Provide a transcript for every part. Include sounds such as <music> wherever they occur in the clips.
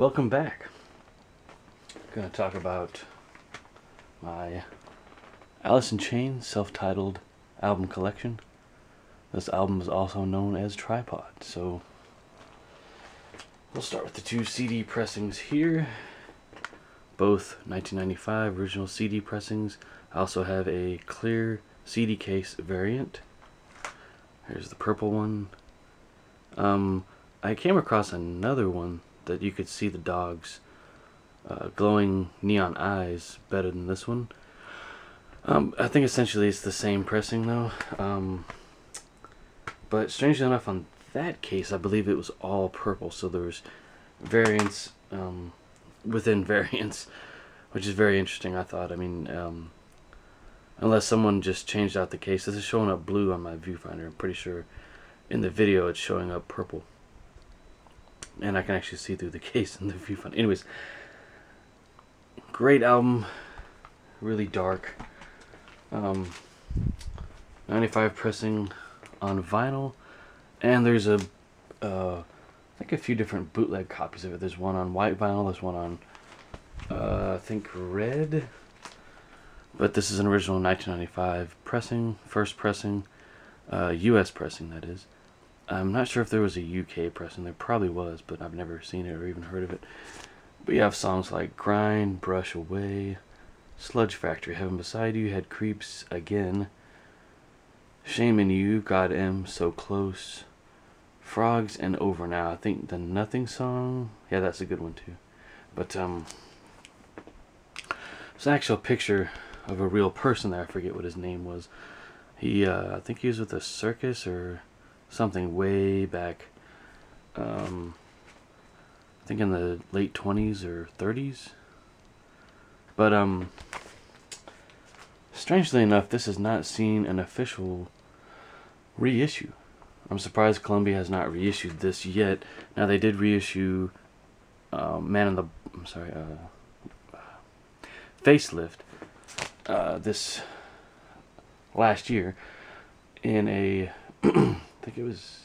Welcome back. I'm going to talk about my Alice in Chains self-titled album collection. This album is also known as Tripod, so we'll start with the two CD pressings here. Both 1995 original CD pressings. I also have a clear CD case variant. Here's the purple one. Um, I came across another one that you could see the dogs uh, glowing neon eyes better than this one. Um, I think essentially it's the same pressing though. Um, but strangely enough, on that case, I believe it was all purple. So there was variants um, within <laughs> variants, which is very interesting. I thought. I mean, um, unless someone just changed out the case, this is showing up blue on my viewfinder. I'm pretty sure in the video it's showing up purple, and I can actually see through the <laughs> case in the viewfinder. Anyways, great album, really dark. Um, 95 pressing on vinyl, and there's a, uh, I think a few different bootleg copies of it. There's one on white vinyl, there's one on, uh, I think red, but this is an original 1995 pressing, first pressing, uh, U.S. pressing that is. I'm not sure if there was a UK pressing. There probably was, but I've never seen it or even heard of it. But you have songs like Grind, Brush Away, Sludge Factory, Heaven Beside You, Head Creeps Again, Shame in You, God Am, So Close, Frogs, and Over Now. I think the Nothing song, yeah, that's a good one too. But, um, it's an actual picture of a real person there. I forget what his name was. He, uh, I think he was with a circus or something way back. Um, I think in the late 20s or 30s. But, um, strangely enough, this has not seen an official reissue. I'm surprised Columbia has not reissued this yet. Now, they did reissue uh, Man in the... I'm sorry, uh, Facelift uh, this last year in a... <clears throat> I think it was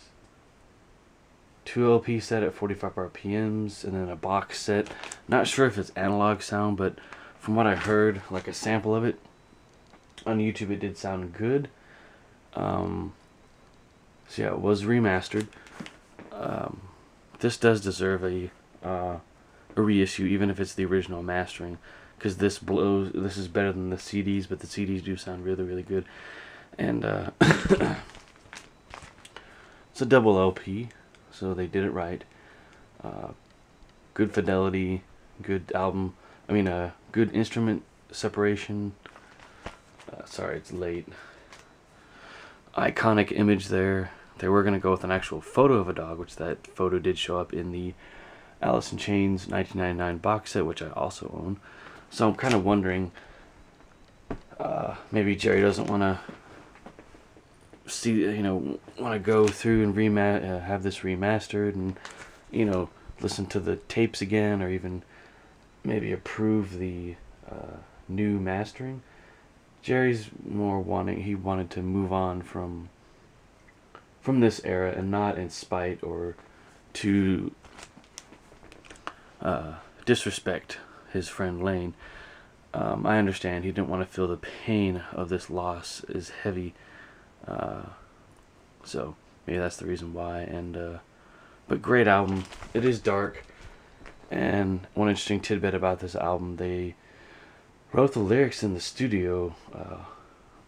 two LP set at 45 RPMs and then a box set. Not sure if it's analog sound, but from what I heard, like a sample of it on YouTube, it did sound good. Um, so yeah, it was remastered. Um, this does deserve a uh, a reissue, even if it's the original mastering, because this blows. This is better than the CDs, but the CDs do sound really, really good. And uh, <coughs> <coughs> it's a double LP, so they did it right. Uh, good fidelity, good album. I mean, a uh, good instrument separation. Uh, sorry, it's late. Iconic image there. They were going to go with an actual photo of a dog, which that photo did show up in the Alice in Chains 1999 box set, which I also own. So I'm kind of wondering, uh, maybe Jerry doesn't want to see, you know, want to go through and rema uh, have this remastered and, you know, listen to the tapes again or even maybe approve the uh, new mastering. Jerry's more wanting, he wanted to move on from from this era and not in spite or to uh, disrespect his friend Layne. Um, I understand he didn't want to feel the pain of this loss is heavy. Uh, so maybe that's the reason why. And uh, but great album. It is dark. And one interesting tidbit about this album, they wrote the lyrics in the studio uh,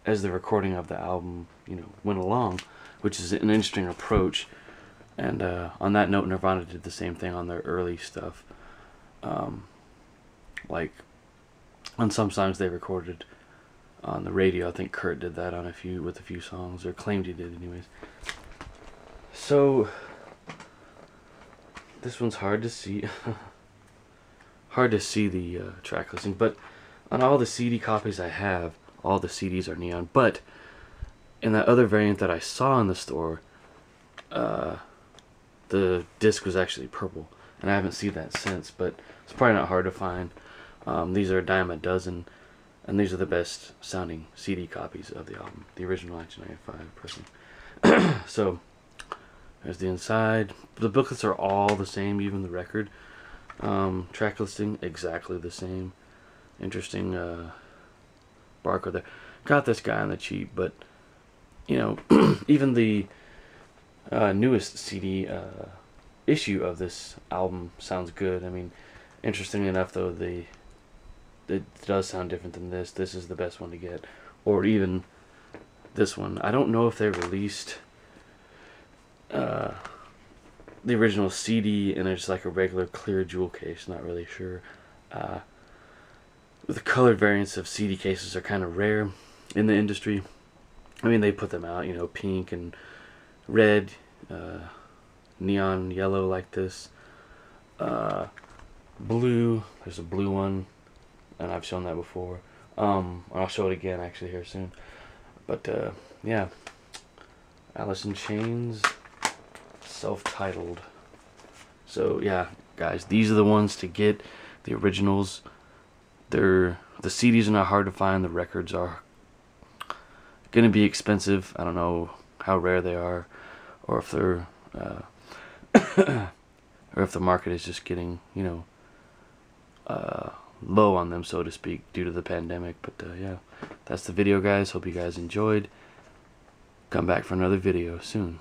as the recording of the album, you know, went along which is an interesting approach. And uh, on that note, Nirvana did the same thing on their early stuff. Um, like on some songs they recorded on the radio. I think Kurt did that on a few with a few songs, or claimed he did, anyways. So this one's hard to see. <laughs> hard to see the uh, track listing, but on all the CD copies I have, all the CDs are neon. But in that other variant that I saw in the store, uh, the disc was actually purple, and I haven't seen that since. But it's probably not hard to find. Um, these are a dime a dozen, and these are the best sounding CD copies of the album, the original 1995 pressing. <clears throat> so there's the inside. The booklets are all the same, even the record. Um, track listing exactly the same. Interesting uh, barcode there. Got this guy on the cheap, but you know, <clears throat> even the uh, newest CD uh, issue of this album sounds good. I mean, interestingly enough, though, the it does sound different than this. This is the best one to get, or even this one. I don't know if they released uh, the original CD and it's like a regular clear jewel case. Not really sure. Uh, the colored variants of CD cases are kind of rare in the industry. I mean, they put them out, you know, pink and red, uh, neon yellow like this, uh, blue. There's a blue one, and I've shown that before. Um, I'll show it again actually here soon. But uh, yeah, Alice in Chains, self-titled. So yeah, guys, these are the ones to get. The originals. They're the CDs are not hard to find. The records are gonna be expensive. I don't know how rare they are, or if they're, uh, <coughs> or if the market is just getting, you know, uh, low on them, so to speak, due to the pandemic. But uh, yeah, that's the video, guys. Hope you guys enjoyed. Come back for another video soon.